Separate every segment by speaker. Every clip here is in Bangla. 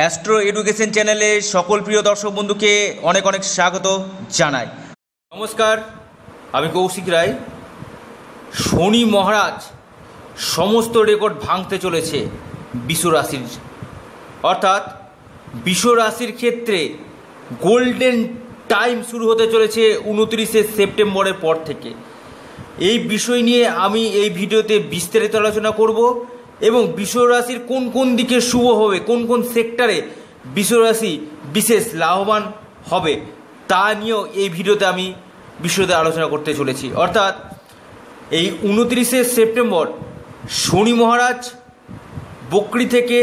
Speaker 1: অ্যাস্ট্রো এডুকেশন চ্যানেলে সকল প্রিয় দর্শক বন্ধুকে অনেক অনেক স্বাগত জানাই। নমস্কার, আমি কৌশিক রায়। শনি মহারাজ সমস্ত রেকর্ড ভাঙতে চলেছে বিশ্ব রাশির। অর্থাৎ বিশ্ব রাশির ক্ষেত্রে গোল্ডেন টাইম শুরু হতে চলেছে উনত্রিশে সেপ্টেম্বরের পর থেকে। এই বিষয় নিয়ে আমি এই ভিডিওতে বিস্তারিত আলোচনা করব। এবং বিশ্বরাশির কোন কোন দিকে শুভ হবে, কোন কোন সেক্টরে বিশ্বরাশি বিশেষ লাভবান হবে, তা নিয়েও এই ভিডিওতে আমি বিশদে আলোচনা করতে চলেছি। অর্থাৎ এই উনত্রিশে সেপ্টেম্বর শনি মহারাজ বকরি থেকে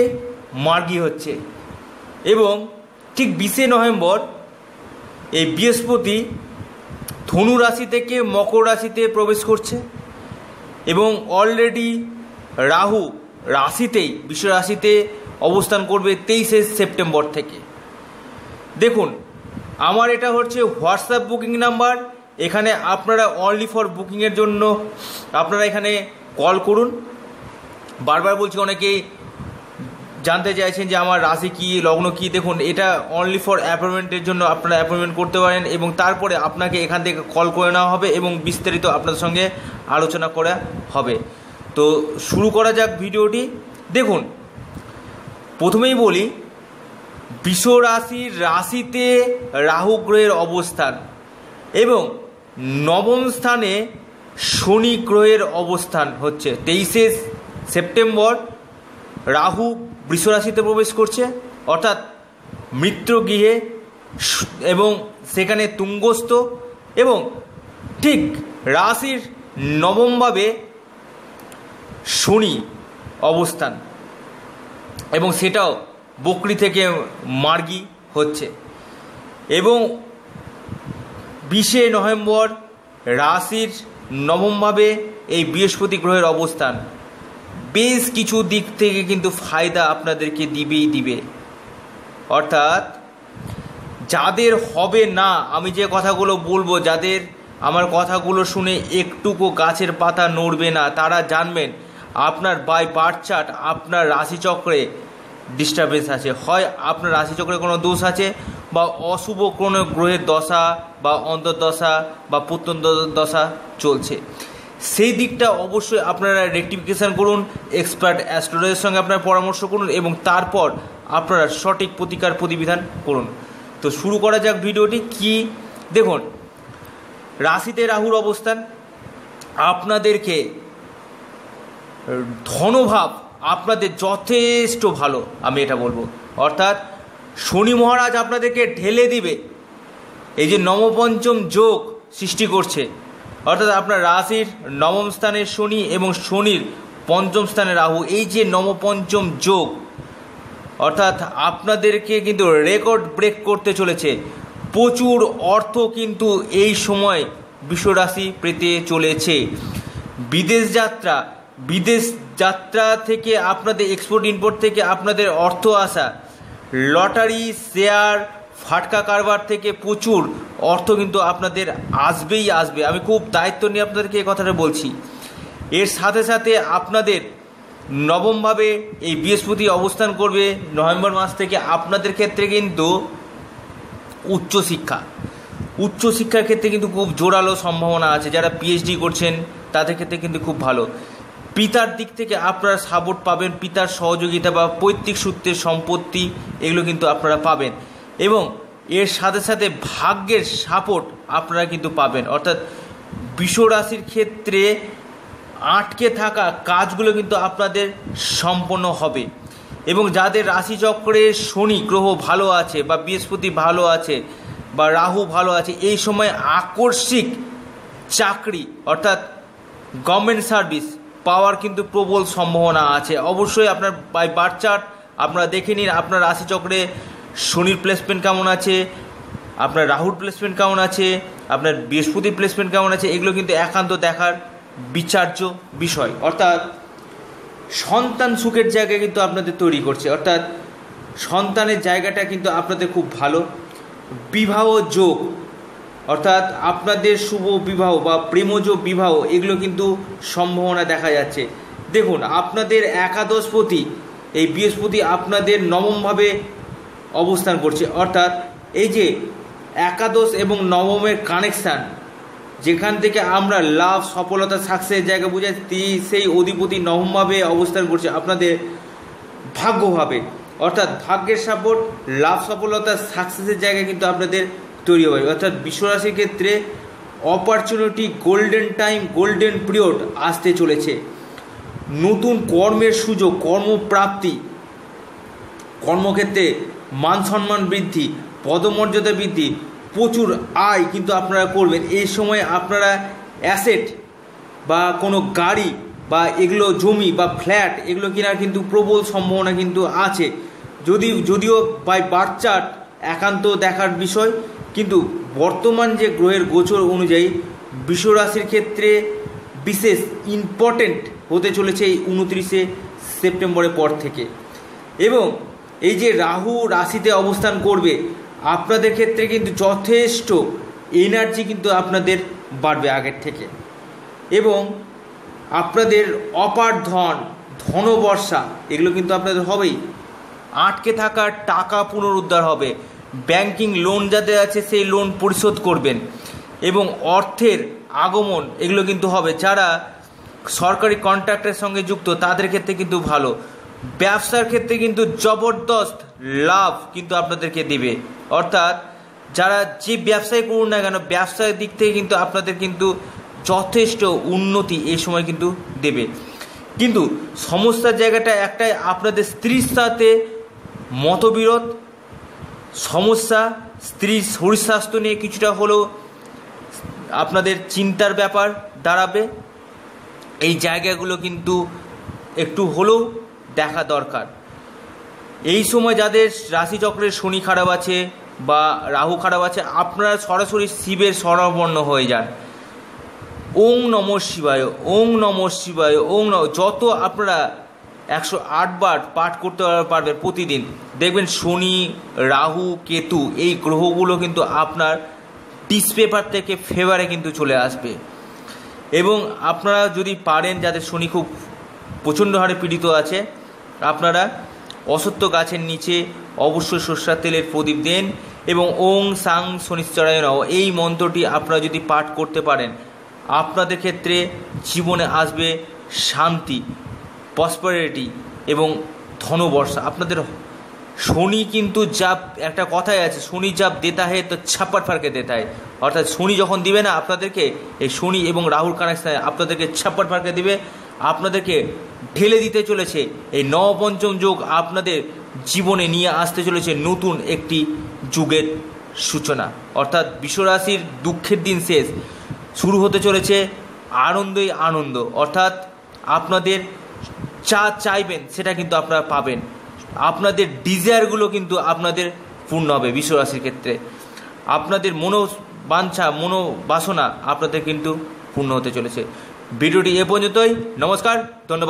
Speaker 1: মার্গি হচ্ছে এবং ঠিক বিশে নভেম্বর এই বৃহস্পতি ধনু রাশি থেকে মকর রাশিতে প্রবেশ করছে এবং অলরেডি রাহু রাশিতেই বিশ্ব রাশিতে অবস্থান করবে তেইশে সেপ্টেম্বর থেকে। দেখুন, আমার এটা হচ্ছে হোয়াটসঅ্যাপ বুকিং নাম্বার। এখানে আপনারা অনলি ফর বুকিংয়ের জন্য আপনারা এখানে কল করুন। বারবার বলছি, অনেকেই জানতে চাইছেন যে আমার রাশি কী, লগ্ন কী। দেখুন, এটা অনলি ফর অ্যাপয়েন্টমেন্টের জন্য আপনারা অ্যাপয়েন্টমেন্ট করতে পারেন এবং তারপরে আপনাকে এখান থেকে কল করে নেওয়া হবে এবং বিস্তারিত আপনাদের সঙ্গে আলোচনা করা হবে। তো শুরু করা যাক ভিডিওটি। দেখুন, প্রথমেই বলি বিষ রাশির রাশিতে রাহু গ্রহের অবস্থান এবং নবম স্থানে শনি গ্রহের অবস্থান হচ্ছে। তেইশে সেপ্টেম্বর রাহু বৃষ রাশিতে প্রবেশ করছে, অর্থাৎ মৃত্যুগৃহে এবং সেখানে তুঙ্গস্থ এবং ঠিক রাশির নবমভাবে শনি অবস্থান। এবং সেটাও বকরি থেকে মার্গি হচ্ছে। এবং বিশে নভেম্বর রাশির নবমভাবে এই বৃহস্পতি গ্রহের অবস্থান। বেশ কিছু দিক থেকে কিন্তু ফায়দা আপনাদেরকে দিবেই দিবে। অর্থাৎ যাদের হবে না, আমি যে কথাগুলো বলব, যাদের আমার কথাগুলো শুনে একটুকু গাছের পাতা নড়বে না, তারা জানবেন আপনার বাই বার্থ চার্ট, আপনার রাশিচক্রে ডিস্টারবেন্স আছে। হয় আপনার রাশিচক্রে কোনো দোষ আছে বা অশুভ কোনো গ্রহের দশা বা অন্তর্দশা বা দশা চলছে। সেই দিকটা অবশ্যই আপনারা রেকটিফিকেশান করুন এক্সপার্ট অ্যাস্ট্রোলজের সঙ্গে আপনারা পরামর্শ করুন এবং তারপর আপনারা সঠিক প্রতিকার প্রতিবিধান করুন। তো শুরু করা যাক ভিডিওটি কি? দেখুন, রাশিতে রাহুর অবস্থান, আপনাদেরকে ধনভাব আপনাদের যথেষ্ট ভালো, আমি এটা বলব। অর্থাৎ শনি মহারাজ আপনাদেরকে ঢেলে দিবে। এই যে নবপঞ্চম যোগ সৃষ্টি করছে, অর্থাৎ আপনার রাশির নবম স্থানে শনি এবং শনির পঞ্চম স্থানে রাহু, এই যে নবপঞ্চম যোগ, অর্থাৎ আপনাদেরকে কিন্তু রেকর্ড ব্রেক করতে চলেছে। প্রচুর অর্থ কিন্তু এই সময় বিশ্বরাশি পেতে চলেছে। বিদেশ যাত্রা বিদেশ যাত্রা থেকে আপনাদের এক্সপোর্ট ইম্পোর্ট থেকে আপনাদের অর্থ আসা লটারি শেয়ার ফাটকা কারবার থেকে প্রচুর অর্থ কিন্তু আপনাদের আসবেই আসবে। আমি খুব দায়িত্ব নিয়ে আপনাদেরকে এই কথাটা বলছি। এর সাথে সাথে আপনাদের নবমভাবে এই বৃহস্পতি অবস্থান করবে নভেম্বর মাস থেকে আপনাদের ক্ষেত্রে কিন্তু উচ্চশিক্ষা উচ্চশিক্ষার ক্ষেত্রে কিন্তু খুব জোরালো সম্ভাবনা আছে। যারা পিএইচডি করছেন, তাদের ক্ষেত্রে কিন্তু খুব ভালো। পিতার দিক থেকে আপনারা সাপোর্ট পাবেন, পিতার সহযোগিতা বা পৈতৃক সূত্রের সম্পত্তি, এগুলো কিন্তু আপনারা পাবেন। এবং এর সাথে সাথে ভাগ্যের সাপোর্ট আপনারা কিন্তু পাবেন। অর্থাৎ বিশ্বরাশির ক্ষেত্রে আটকে থাকা কাজগুলো কিন্তু আপনাদের সম্পন্ন হবে। এবং যাদের রাশিচক্রে শনি গ্রহ ভালো আছে বা বৃহস্পতি ভালো আছে বা রাহু ভালো আছে, এই সময় আকস্মিক চাকরি অর্থাৎ গভর্নমেন্ট সার্ভিস পাওয়ার কিন্তু প্রবল সম্ভাবনা আছে। অবশ্যই আপনার বাই বার্থ চার্ট আপনারা দেখে নিন, আপনার রাশিচক্রে শনির প্লেসমেন্ট কেমন আছে, আপনার রাহুর প্লেসমেন্ট কেমন আছে, আপনার বৃহস্পতির প্লেসমেন্ট কেমন আছে, এগুলো কিন্তু একান্ত দেখার বিচার্য বিষয়। অর্থাৎ সন্তান সুখের জায়গা কিন্তু আপনাদের তৈরি করছে। অর্থাৎ সন্তানের জায়গাটা কিন্তু আপনাদের খুব ভালো। বিবাহ যোগ অর্থাৎ আপনাদের শুভ বিবাহ বা প্রেমজ বিবাহ, এগুলো কিন্তু সম্ভাবনা দেখা যাচ্ছে। দেখুন, আপনাদের একাদশপতি, এই বৃহস্পতি আপনাদের নবমভাবে অবস্থান করছে। অর্থাৎ এই যে একাদশ এবং নবমের কানেকশান, যেখান থেকে আমরা লাভ, সফলতা সাকসেস জায়গা বুঝাই সেই অধিপতি নবমভাবে অবস্থান করছে আপনাদের ভাগ্যভাবে। অর্থাৎ ভাগ্যের সাপোর্ট লাভ, সফলতা সাকসেসের জায়গা কিন্তু আপনাদের তৈরি হবে অর্থাৎ বিশ্বরাশির ক্ষেত্রে opportunity golden time golden period আসতে চলেছে। নতুন কর্মের সুযোগ, কর্মপ্রাপ্তি, কর্মক্ষেত্রে মান সম্মান বৃদ্ধি, পদমর্যাদা বৃদ্ধি, প্রচুর আয় কিন্তু আপনারা করবেন। এই সময় আপনারা অ্যাসেট বা কোনো গাড়ি বা এগুলো জমি বা ফ্ল্যাট এগুলো কেনার কিন্তু প্রবল সম্ভাবনা কিন্তু আছে। যদি যদিও বাই বার্থ চার্ট একান্ত দেখার বিষয়। কিন্তু বর্তমান যে গ্রহের গোচর অনুযায়ী বিশ্বরাশির ক্ষেত্রে বিশেষ ইম্পর্টেন্ট হতে চলেছে এই উনত্রিশে সেপ্টেম্বরের পর থেকে। এবং এই যে রাহু রাশিতে অবস্থান করবে, আপনাদের ক্ষেত্রে কিন্তু যথেষ্ট এনার্জি কিন্তু আপনাদের বাড়বে আগের থেকে। এবং আপনাদের অপার ধন, ধনবর্ষা, এগুলো কিন্তু আপনাদের হবেই। আটকে থাকা টাকা পুনরুদ্ধার হবে। ব্যাংকিং লোন যাদের আছে, সেই লোন পরিশোধ করবেন। এবং অর্থের আগমন, এগুলো কিন্তু হবে। যারা সরকারি কন্ট্রাক্টের সঙ্গে যুক্ত, তাদের ক্ষেত্রে কিন্তু ভালো। ব্যবসার ক্ষেত্রে কিন্তু জবরদস্ত লাভ কিন্তু আপনাদেরকে দেবে। অর্থাৎ যারা যে ব্যবসায় করুন না কেন, ব্যবসার দিক থেকে কিন্তু আপনাদের কিন্তু যথেষ্ট উন্নতি এই সময় কিন্তু দেবে। কিন্তু সমস্যার জায়গাটা একটাই, আপনাদের স্ত্রীর সাথে মতবিরোধ, সমস্যা, স্ত্রীর শরীর স্বাস্থ্য নিয়ে কিছুটা হলেও আপনাদের চিন্তার ব্যাপার দাঁড়াবে। এই জায়গাগুলো কিন্তু একটু হলেও দেখা দরকার। এই সময় যাদের রাশিচক্রের শনি খারাপ আছে বা রাহু খারাপ আছে, আপনারা সরাসরি শিবের স্বরবর্ণ হয়ে যান। ওং নম শিবায় ওং নম শিবায় ওং যত আপনারা একশো আট বার পাঠ করতে পারবেন প্রতিদিন। দেখবেন শনি, রাহু, কেতু এই গ্রহগুলো কিন্তু আপনার টিস পেপার থেকে ফেভারে কিন্তু চলে আসবে। এবং আপনারা যদি পারেন, যাদের শনি খুব প্রচণ্ড হারে পীড়িত আছে, আপনারা অসত্য গাছের নিচে অবশ্যই সর্ষার তেলের প্রদীপ দেন এবং ওং সাং শনিশ্চরায় নব এই মন্ত্রটি আপনারা যদি পাঠ করতে পারেন, আপনাদের ক্ষেত্রে জীবনে আসবে শান্তি। প্রসপারিটি এবং ধনবর্ষা। আপনাদের শনি কিন্তু জাপ, একটা কথাই আছে, শনি জাপ দেতা হে তো ছাপ্পার ফারকে দেতা হয়। অর্থাৎ শনি যখন দিবে না, আপনাদেরকে এই শনি এবং রাহুল কানেকশন আপনাদেরকে ছাপ্পার ফারকে দিবে। আপনাদেরকে ঢেলে দিতে চলেছে। এই নবপঞ্চম যোগ আপনাদের জীবনে নিয়ে আসতে চলেছে নতুন একটি যুগের সূচনা। অর্থাৎ বিশ্বরাশির দুঃখের দিন শেষ। শুরু হতে চলেছে আনন্দই আনন্দ। অর্থাৎ আপনাদের যা চাইবেন, সেটা কিন্তু আপনারা পাবেন। আপনাদের ডিজায়ারগুলো কিন্তু আপনাদের পূর্ণ হবে বিশ্বরাশির ক্ষেত্রে। আপনাদের মনোবাঞ্ছা, মনোবাসনা আপনাদের কিন্তু পূর্ণ হতে চলেছে। ভিডিওটি এ পর্যন্তই। নমস্কার, ধন্যবাদ।